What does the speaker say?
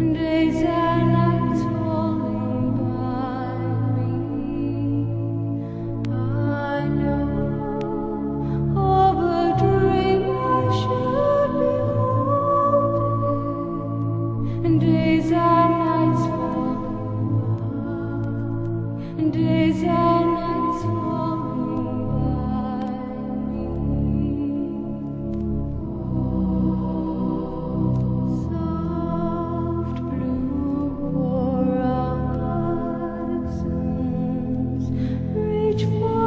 days search for